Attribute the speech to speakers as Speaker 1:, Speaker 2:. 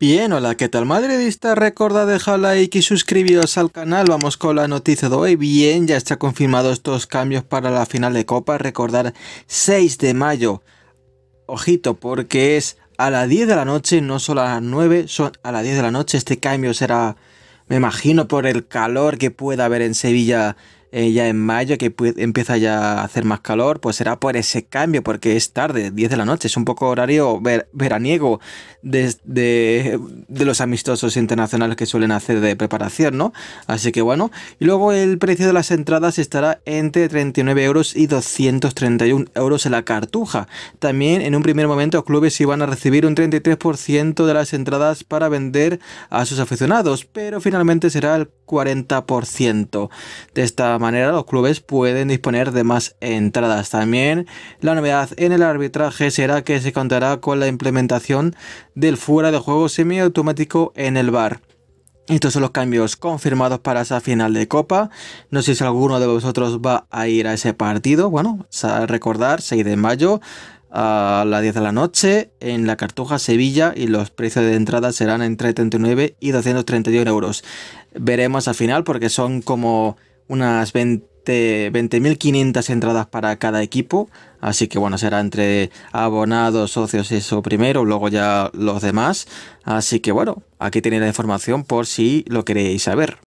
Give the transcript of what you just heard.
Speaker 1: Bien, hola, ¿qué tal madridista? Recordad dejar like y suscribiros al canal. Vamos con la noticia de hoy. Bien, ya está confirmado estos cambios para la final de Copa. Recordar 6 de mayo. Ojito, porque es a las 10 de la noche, no solo a las 9, son a las 10 de la noche. Este cambio será, me imagino, por el calor que pueda haber en Sevilla eh, ya en mayo, que empieza ya a hacer más calor, pues será por ese cambio, porque es tarde, 10 de la noche, es un poco horario veraniego de, de, los amistosos internacionales que suelen hacer de preparación, ¿no? Así que bueno, y luego el precio de las entradas estará entre 39 euros y 231 euros en la cartuja. También en un primer momento los clubes iban a recibir un 33% de las entradas para vender a sus aficionados, pero finalmente será el 40%. De esta manera los clubes pueden disponer de más entradas. También la novedad en el arbitraje será que se contará con la implementación del fuera de juego semiautomático en el bar. Estos son los cambios confirmados para esa final de Copa. No sé si alguno de vosotros va a ir a ese partido. Bueno, recordar, 6 de mayo a las 10 de la noche en la Cartuja Sevilla y los precios de entrada serán entre 39 y 231 euros. Veremos al final porque son como unas 20.500 entradas para cada equipo. Así que bueno, será entre abonados, socios, eso primero, luego ya los demás. Así que bueno, aquí tenéis la información por si lo queréis saber.